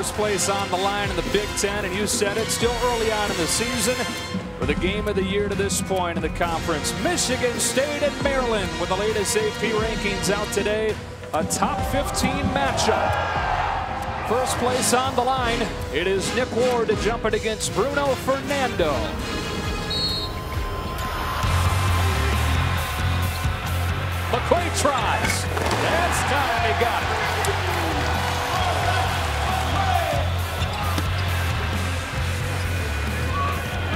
first place on the line in the Big Ten, and you said it, still early on in the season. For the game of the year to this point in the conference, Michigan State and Maryland with the latest AP rankings out today. A top 15 matchup. First place on the line. It is Nick Ward to jump it against Bruno Fernando. McQuaid tries. That's time he got it.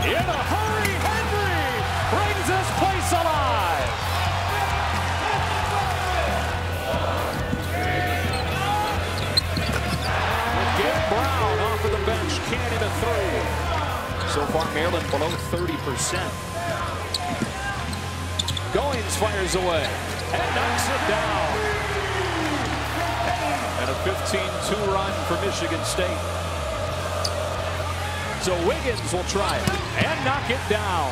In a hurry, Henry brings his place alive. Gabe Brown off of the bench, hit a three. So far, Maryland below 30%. Goins fires away and knocks it down. And a 15-2 run for Michigan State. So Wiggins will try it and knock it down.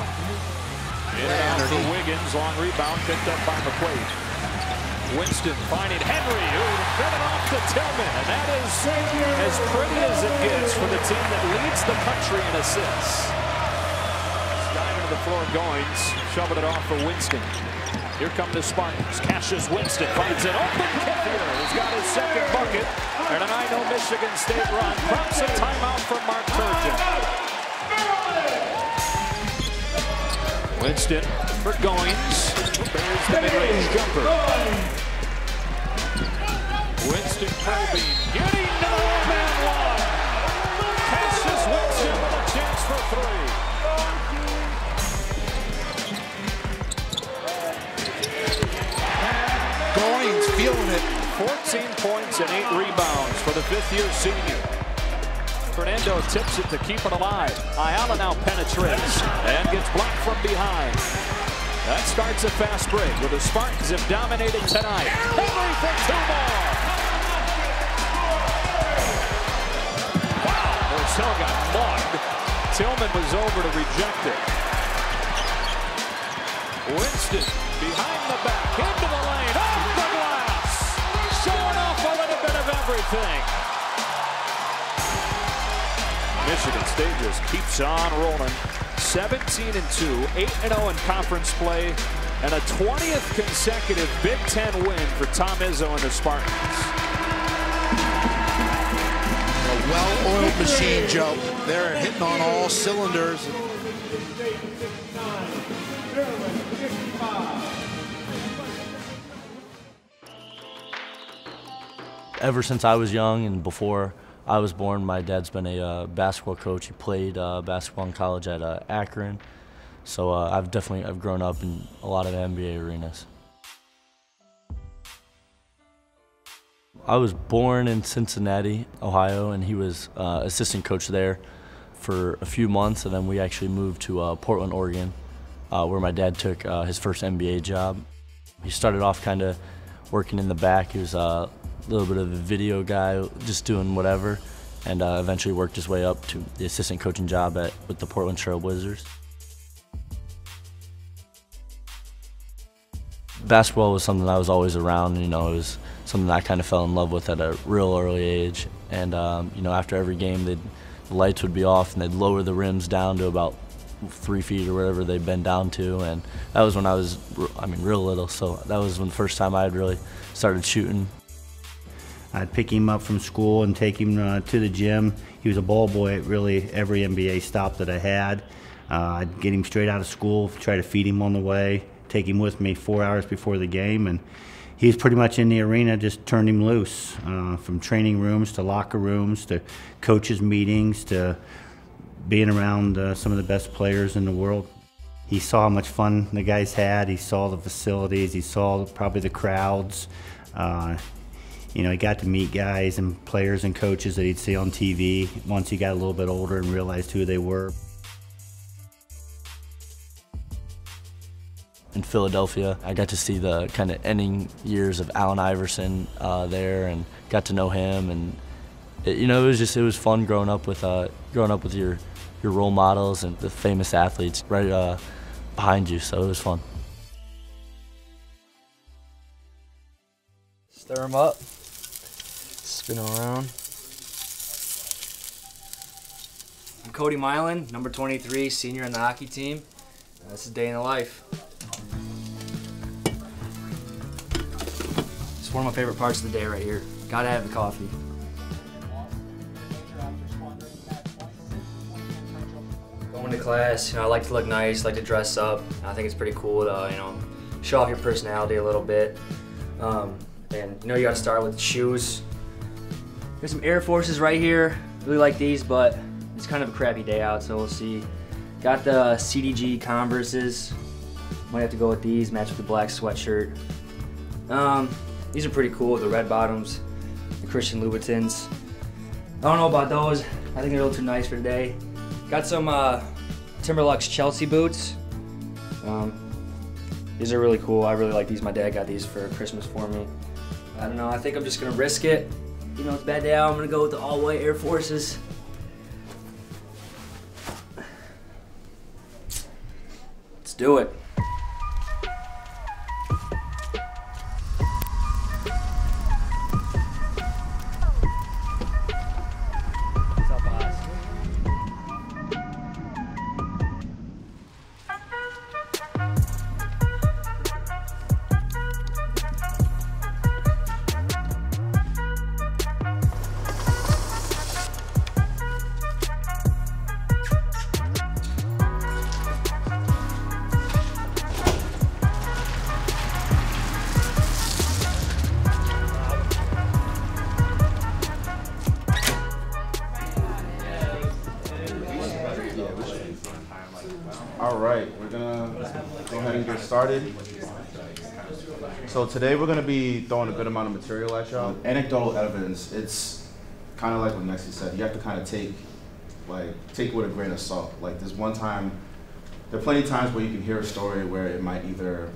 In and out for Wiggins. Long rebound picked up by McQuaid. Winston finding Henry, who fed it off to Tillman. And that is as pretty as it gets for the team that leads the country in assists. Diving to the floor, Goins, shoving it off for Winston. Here come the Spartans. Cassius Winston finds an open Kithier, who's got his second bucket. And an I know Michigan State run. Prompts a timeout from Mark Turgeon. Winston for Goins. Buries the mid-range jumper. Winston probing. Getting fifth-year senior. Fernando tips it to keep it alive. Ayala now penetrates and gets blocked from behind. That starts a fast break with the Spartans have dominated tonight. Henry for two more. Wow, Brazil got mugged. Tillman was over to reject it. Winston behind the back, into the lane, off everything. Michigan State just keeps on rolling. 17 and 2, 8 and 0 in conference play, and a 20th consecutive Big Ten win for Tom Izzo and the Spartans. A well-oiled machine, Joe. They're hitting on all cylinders. Ever since I was young and before I was born, my dad's been a uh, basketball coach. He played uh, basketball in college at uh, Akron, so uh, I've definitely I've grown up in a lot of NBA arenas. I was born in Cincinnati, Ohio, and he was uh, assistant coach there for a few months, and then we actually moved to uh, Portland, Oregon, where my dad took his first NBA job. He started off kind of working in the back. He was little bit of a video guy, just doing whatever, and uh, eventually worked his way up to the assistant coaching job at with the Portland Trail Blazers. Basketball was something I was always around. You know, it was something I kind of fell in love with at a real early age. And um, you know, after every game, the lights would be off, and they'd lower the rims down to about three feet or whatever they'd been down to, and that was when I was, I mean, real little. So that was when the first time I had really started shooting. I'd pick him up from school and take him uh, to the gym. He was a ball boy at really every NBA stop that I had. Uh, I'd get him straight out of school, try to feed him on the way, take him with me four hours before the game, and he was pretty much in the arena, just turned him loose. Uh, from training rooms to locker rooms to coaches' meetings to being around uh, some of the best players in the world. He saw how much fun the guys had. He saw the facilities. He saw probably the crowds. Uh, you know, he got to meet guys and players and coaches that he'd see on TV once he got a little bit older and realized who they were. In Philadelphia, I got to see the kind of ending years of Allen Iverson uh, there, and got to know him, and it, you know, it was just it was fun growing up with uh, growing up with your your role models and the famous athletes right uh, behind you. So it was fun. Stir them up. Spin around. I'm Cody Milan, number 23, senior on the hockey team. Uh, this is day in the life. It's one of my favorite parts of the day right here. Gotta have the coffee. Going to class, you know, I like to look nice, like to dress up. I think it's pretty cool to, you know, show off your personality a little bit. Um, and you know, you gotta start with shoes. There's some Air Forces right here. Really like these, but it's kind of a crappy day out, so we'll see. Got the CDG Converses. Might have to go with these, match with the black sweatshirt. Um, these are pretty cool, the red bottoms, the Christian Louboutins. I don't know about those. I think they're a little too nice for today. Got some uh, Timberlux Chelsea boots. Um, these are really cool. I really like these. My dad got these for Christmas for me. I don't know. I think I'm just gonna risk it. You know, it's bad day out. I'm gonna go with the all-white Air Forces. Let's do it. So today we're gonna be throwing a good amount of material at y'all. Anecdotal evidence, it's kind of like what Nexi said. You have to kind of take, like, take it with a grain of salt. Like, there's one time, there are plenty of times where you can hear a story where it might either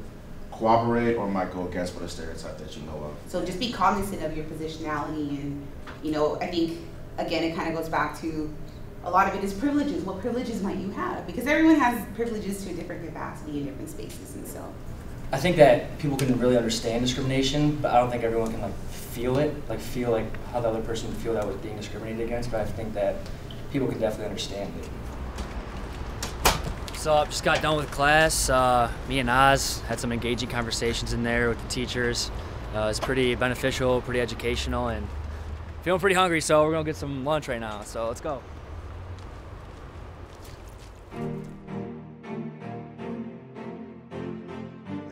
cooperate or might go against what a stereotype that you know of. So just be cognizant of your positionality and, you know, I think, again, it kind of goes back to, a lot of it is privileges. What privileges might you have? Because everyone has privileges to a different capacity in different spaces and so. I think that people can really understand discrimination, but I don't think everyone can like feel it, like feel like how the other person would feel that was being discriminated against. But I think that people can definitely understand it. So I just got done with class. Uh, me and Oz had some engaging conversations in there with the teachers. Uh, it's pretty beneficial, pretty educational, and feeling pretty hungry. So we're gonna get some lunch right now. So let's go.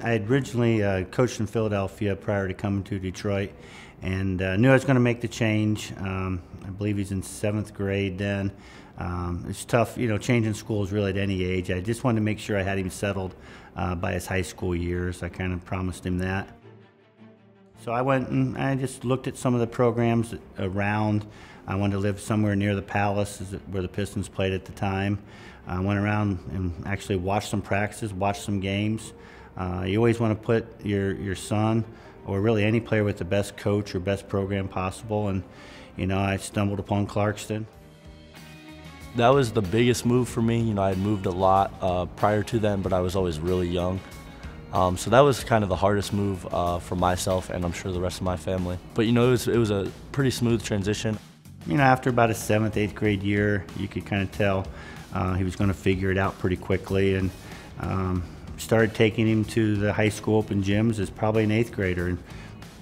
I had originally uh, coached in Philadelphia prior to coming to Detroit, and uh, knew I was going to make the change. Um, I believe he's in seventh grade then. Um, it's tough, you know, changing schools really at any age. I just wanted to make sure I had him settled uh, by his high school years. I kind of promised him that. So I went and I just looked at some of the programs around. I wanted to live somewhere near the Palace, where the Pistons played at the time. I went around and actually watched some practices, watched some games. Uh, you always want to put your, your son or really any player with the best coach or best program possible. And, you know, I stumbled upon Clarkston. That was the biggest move for me. You know, I had moved a lot uh, prior to then, but I was always really young. Um, so that was kind of the hardest move uh, for myself and I'm sure the rest of my family. But you know, it was, it was a pretty smooth transition. You know, after about a seventh, eighth grade year, you could kind of tell uh, he was going to figure it out pretty quickly. And um, started taking him to the high school open gyms as probably an eighth grader and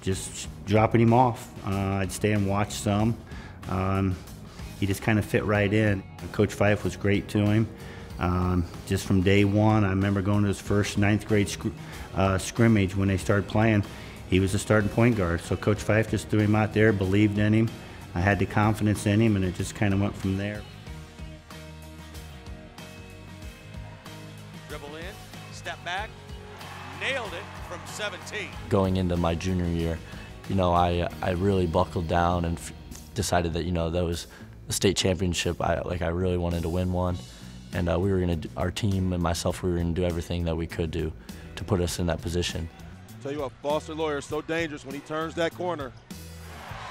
just dropping him off. Uh, I'd stay and watch some. Um, he just kind of fit right in. Coach Fife was great to him. Um, just from day one, I remember going to his first ninth grade uh, scrimmage when they started playing. He was a starting point guard. So Coach Fife just threw him out there, believed in him. I had the confidence in him, and it just kind of went from there. Going into my junior year, you know, I, I really buckled down and f- decided that, you know, that was a state championship. I, like, I really wanted to win one. And uh, we were going to, our team and myself, we were going to do everything that we could do to put us in that position. Tell you what, Foster Loyer is so dangerous when he turns that corner.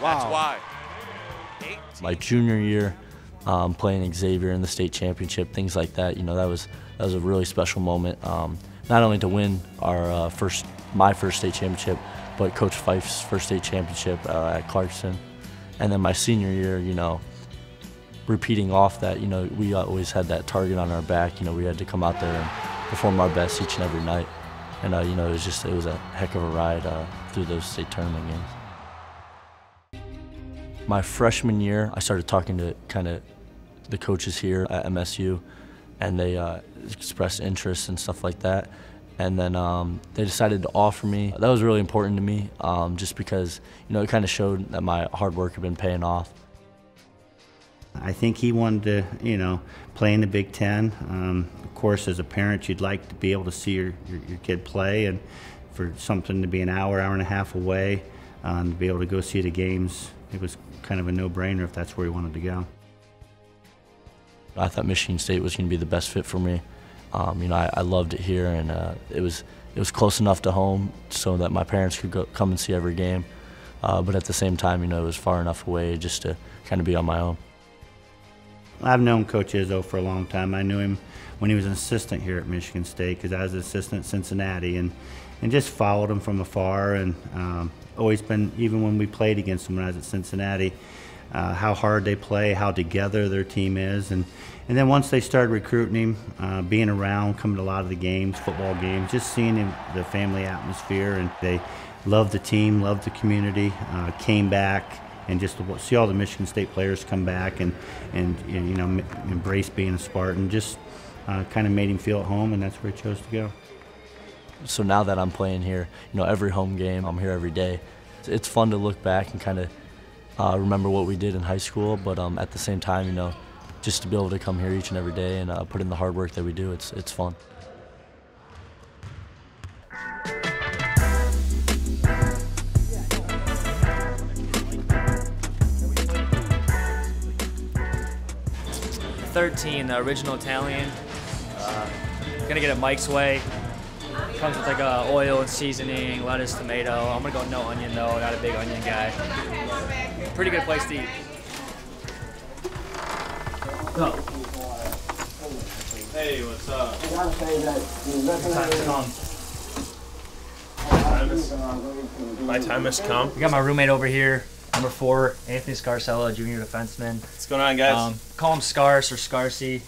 That's Wow. why. 18 my junior year, um, playing Xavier in the state championship, things like that. You know, that was that was a really special moment. Um, not only to win our uh, first, my first state championship, but Coach Fife's first state championship uh, at Clarkston, and then my senior year, you know, repeating off that, you know, we always had that target on our back. You know, we had to come out there and perform our best each and every night. And, uh, you know, it was just, it was a heck of a ride uh, through those state tournament games. My freshman year, I started talking to kind of the coaches here at MSU, and they uh, expressed interest and stuff like that. And then um, they decided to offer me. That was really important to me, um, just because you know it kind of showed that my hard work had been paying off. I think he wanted to, you know, play in the Big Ten. Um, of course, as a parent, you'd like to be able to see your, your, your kid play, and for something to be an hour, hour and a half away, um, to be able to go see the games, it was kind of a no-brainer if that's where he wanted to go. I thought Michigan State was going to be the best fit for me. Um, you know, I, I, loved it here, and uh, it was it was close enough to home so that my parents could go, come and see every game. Uh, but at the same time, you know, it was far enough away just to kind of be on my own. I've known Coach Izzo for a long time. I knew him when he was an assistant here at Michigan State because I was an assistant at Cincinnati, and and just followed him from afar, and um, always been even when we played against him when I was at Cincinnati uh, how hard they play, how together their team is, and and then once they started recruiting him, uh, being around, coming to a lot of the games, football games, just seeing him, the family atmosphere, and they loved the team, loved the community, uh, came back, and just to see all the Michigan State players come back and and you know embrace being a Spartan, just uh, kind of made him feel at home, and that's where he chose to go. So now that I'm playing here, you know, every home game, I'm here every day. It's fun to look back and kind of uh, remember what we did in high school, but um, at the same time, you know, just to be able to come here each and every day and uh, put in the hard work that we do, it's, it's fun. Thirteen, the original Italian. Uh, gonna get it Mike's way. Comes with like a oil and seasoning, lettuce, tomato. I'm gonna go no onion though, not a big onion guy. Pretty good place to eat. Go. Hey, what's up? i My time has come. My time has come. We got my roommate over here, number four, Anthony Scarcella, junior defenseman. What's going on, guys? Um, call him Scarce or Scarcy.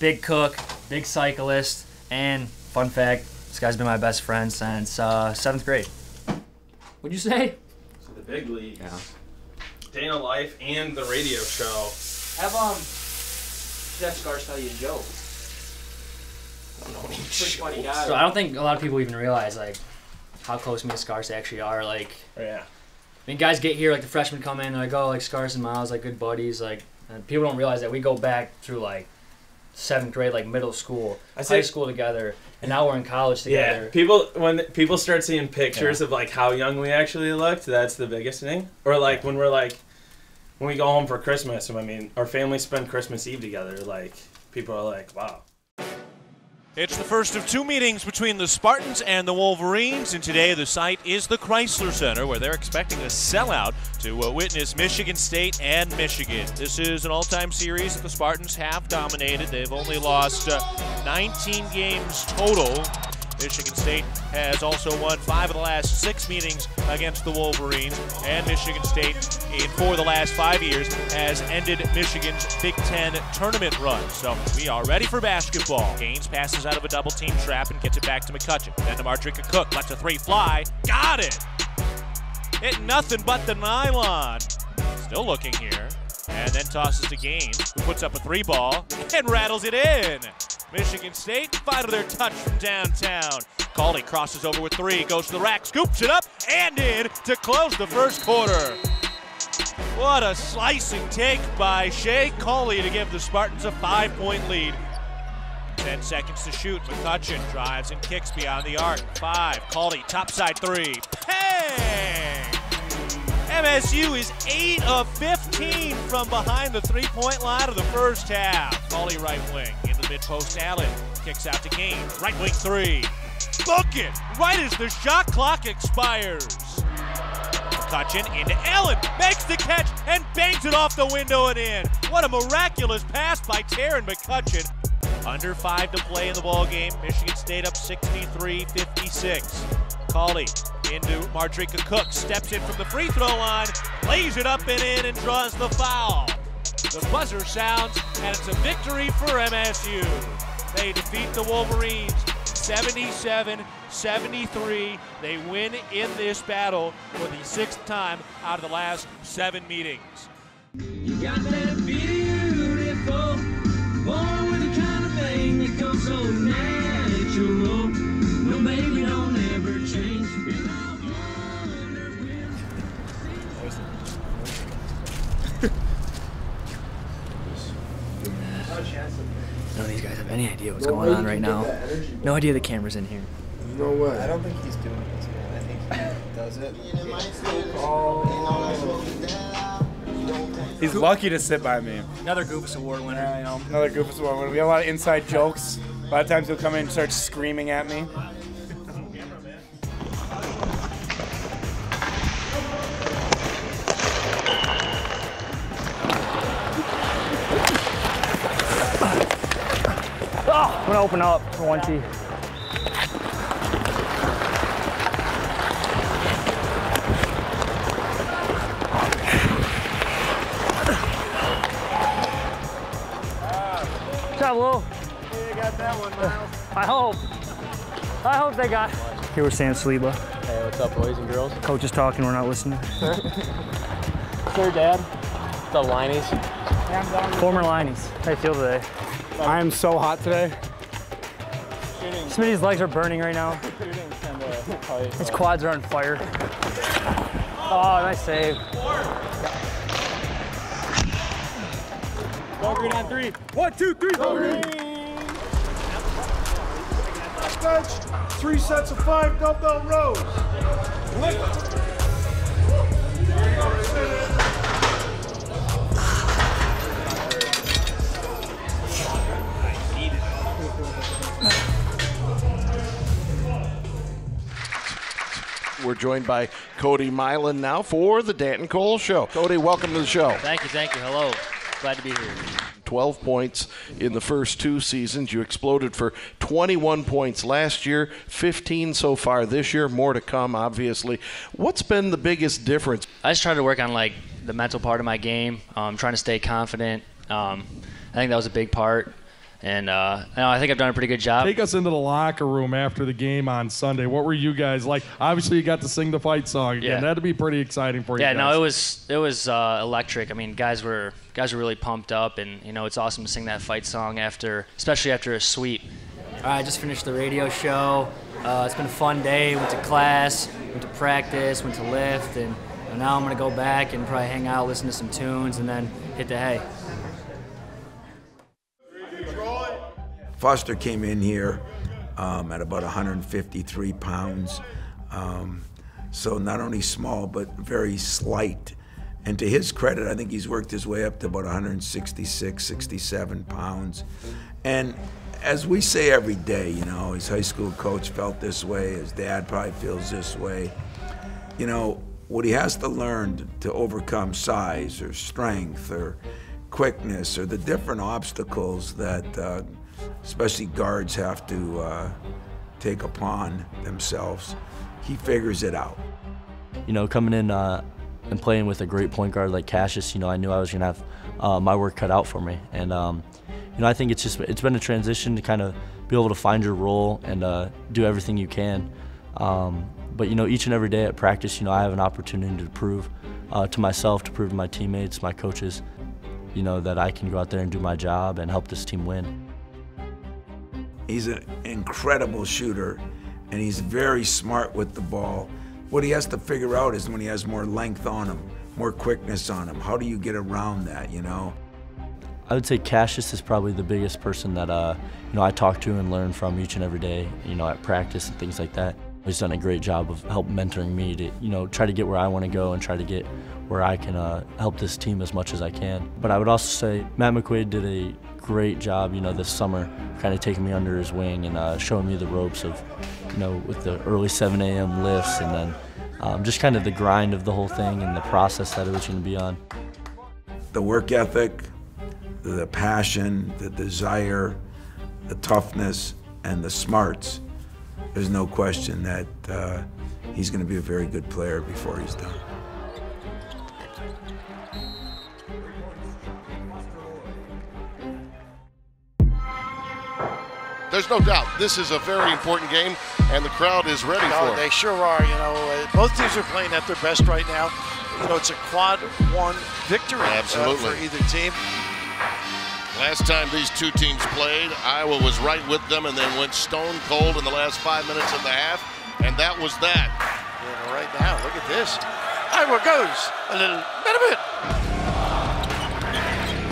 Big cook, big cyclist, and fun fact, this guy's been my best friend since uh, seventh grade. What'd you say? So the big leagues. Yeah. Dana Life and the radio show. Have um Jeff Scars tell you a joke. Pretty funny guy. So I don't think a lot of people even realize like how close me and Scars actually are. Like, oh, yeah. I mean, guys get here like the freshmen come in, and like oh like Scars and Miles like good buddies. Like, and people don't realize that we go back through like seventh grade, like middle school, I high school together, and now we're in college together. Yeah, people when people start seeing pictures yeah. of like how young we actually looked, that's the biggest thing. Or like when we're like when we go home for Christmas, I mean, our family spend Christmas Eve together. Like people are like, wow. It's the first of two meetings between the Spartans and the Wolverines, and today the site is the Crisler Center, where they're expecting a sellout to uh, witness Michigan State and Michigan. This is an all-time series that the Spartans have dominated. They've only lost uh, 19 games total Michigan State has also won five of the last six meetings against the Wolverines, and Michigan State, in four of the last five years, has ended Michigan's Big Ten tournament run. So we are ready for basketball. Gaines passes out of a double team trap and gets it back to McCutcheon. Then to Mardrekia Cook, lets a three fly. Got it! Hit nothing but the nylon. Still looking here. And then tosses to Gaines, who puts up a three ball and rattles it in. Michigan State fight their touch from downtown. Colley crosses over with three, goes to the rack, scoops it up and in to close the first quarter. What a slicing take by Shay Colley to give the Spartans a five-point lead. 10 seconds to shoot. McCutcheon drives and kicks beyond the arc. Five. Colley, topside three. Pang! MSU is 8 of 15 from behind the three-point line of the first half. Colley right wing in the mid-post Allen kicks out to Gaines. Right wing three. Book it right as the shot clock expires. McCutcheon into Allen, makes the catch and bangs it off the window and in. What a miraculous pass by Taryn McCutcheon. Under five to play in the ball game. Michigan State up 63-56. Colley into Mardrekia Cook, steps in from the free throw line, lays it up and in and draws the foul. The buzzer sounds, and it's a victory for MSU. They defeat the Wolverines 77 73. They win in this battle for the sixth time out of the last seven meetings. You got that beautiful, with the kind of thing that comes so. Any idea what's going on right now. No idea the camera's in here. No way. I don't think he's doing this, man. I think he does it. He's lucky to sit by me. Another Goofus Award winner, you know. Another Goofus Award winner. We have a lot of inside jokes. A lot of times he'll come in and start screaming at me. Oh, I'm gonna open up for one T. Good job, Lou. Got that one, Miles. I hope. I hope they got. Here with Sam Saliba. Hey, what's up, boys and girls? Coach is talking, we're not listening. Sir, Dad. The up, Liney's? Former Liney's. How you feel today? I am so hot today. Smitty's legs are burning right now. His quads are on fire. Oh, nice save. Go green on three. One, two, three. Go green. Bench, three sets of five dumbbell rows. Lift. We're joined by Cody Milan now for the Danton Cole Show. Cody, welcome to the show. Thank you, thank you. Hello. Glad to be here. 12 points in the first two seasons. You exploded for 21 points last year, 15 so far this year, more to come, obviously. What's been the biggest difference? I just tried to work on like the mental part of my game, um, trying to stay confident. Um, I think that was a big part. And uh, you know, I think I've done a pretty good job. Take us into the locker room after the game on Sunday. What were you guys like? Obviously, you got to sing the fight song again. Yeah. That'd be pretty exciting for you. Guys. Yeah, guys. no, it was it was uh, electric. I mean, guys were guys were really pumped up, and you know, it's awesome to sing that fight song after, especially after a sweep. All right, I just finished the radio show. Uh, it's been a fun day. Went to class, went to practice, went to lift, and now I'm gonna go back and probably hang out, listen to some tunes, and then hit the hay. Foster came in here um, at about 153 pounds. Um, so not only small, but very slight. And to his credit, I think he's worked his way up to about 166, 67 pounds. And as we say every day, you know, his high school coach felt this way, his dad probably feels this way. You know, what he has to learn to overcome size or strength or quickness or the different obstacles that uh, especially guards have to uh, take upon themselves, he figures it out. You know, coming in uh, and playing with a great point guard like Cassius, you know, I knew I was gonna have uh, my work cut out for me, and um, you know, I think it's just it's been a transition to kind of be able to find your role and uh, do everything you can. Um, but you know, each and every day at practice, you know, I have an opportunity to prove uh, to myself, to prove to my teammates, my coaches, you know, that I can go out there and do my job and help this team win. He's an incredible shooter, and he's very smart with the ball. What he has to figure out is when he has more length on him, more quickness on him. How do you get around that, you know? I would say Cassius is probably the biggest person that uh, you know I talk to and learn from each and every day. You know, at practice and things like that. He's done a great job of help mentoring me to you know try to get where I want to go and try to get where I can uh, help this team as much as I can. But I would also say Matt McQuaid did a great job, you know, this summer, kind of taking me under his wing and uh, showing me the ropes of, you know, with the early 7 a.m. lifts and then um, just kind of the grind of the whole thing and the process that it was going to be on. The work ethic, the passion, the desire, the toughness, and the smarts. There's no question that uh, he's going to be a very good player before he's done. There's no doubt this is a very important game, and the crowd is ready No, for it. they sure are. You know, uh, both teams are playing at their best right now. You know, it's a quad one victory uh, for either team. Last time these two teams played, Iowa was right with them and then went stone cold in the last five minutes of the half, and that was that. Yeah, right now, look at this. Iowa goes a little bit of it.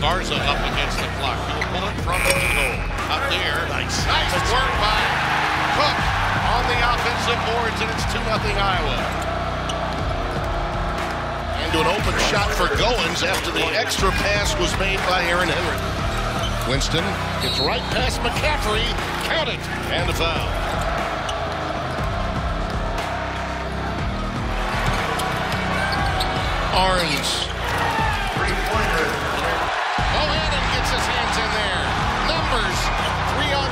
Garza up against the clock. He'll pull it from the goal. Up there. Nice. Nice work by Cook on the offensive boards, and it's 2 0 Iowa. And an open shot for Goins after the extra pass was made by Aaron Henry. Winston gets right past McCaffery. Count it. And a foul. Arns.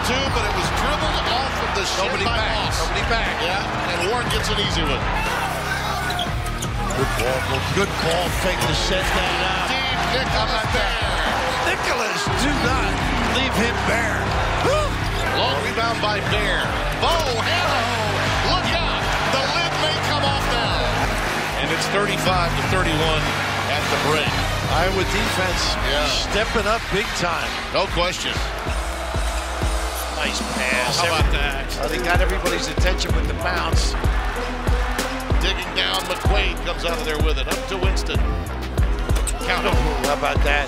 Three on two, but it was dribbled off of the shin Nobody by back. Moss. Nobody back. Yeah, and Warren gets an easy one. Good ball. Good ball. Fake to set that up. Steve Nicholas there. Nicholas, do not leave him bare. Long rebound by Baer. Bohannon. Look out. The lid may come off now. And it's 35 to 31 at the break. Iowa defense stepping up big time. No question. Nice pass. How about that? Uh, they got everybody's attention with the bounce. Digging down, McQuaid comes out of there with it. Up to Winston. Count it. How about that?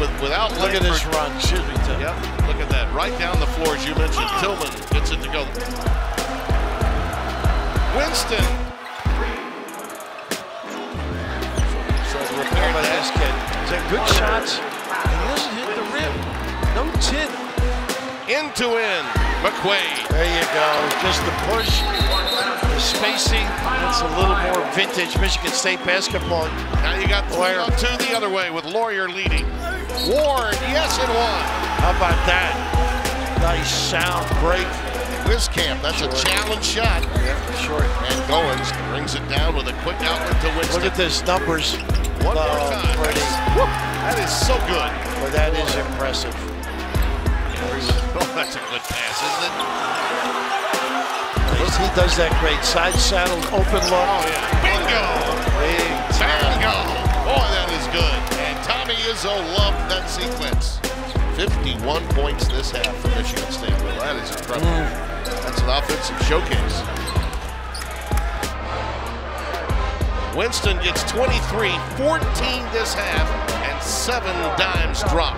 With, without Look at this Langford- run. Excuse me, Tim. Yep, look at that. Right down the floor, as you mentioned. Tillman gets it to go. Winston. So repair by this kid. Good shots. And he doesn't hit the rim. No tin. End to end. McQuaid. There you go. Just the push, the spacing. That's a little more vintage Michigan State basketball. Now you got three on two the other way with Loyer leading. Ward, yes, and one. How about that? Nice sound break. Wieskamp, that's a challenge shot. Yeah, short. And Goins brings it down with a quick outlet to Winston. Look at this numbers. One more Oh, time. That is so good. But that is impressive. Oh, that's a good pass, isn't it? He does that great side saddle, open look. Oh, yeah. Bingo! Bingo! Boy, that is good. And Tommy Izzo loved that sequence. 51 points this half for Michigan State. Well, that is incredible. That's an offensive showcase. Winston gets 23, 14 this half, and seven dimes drop.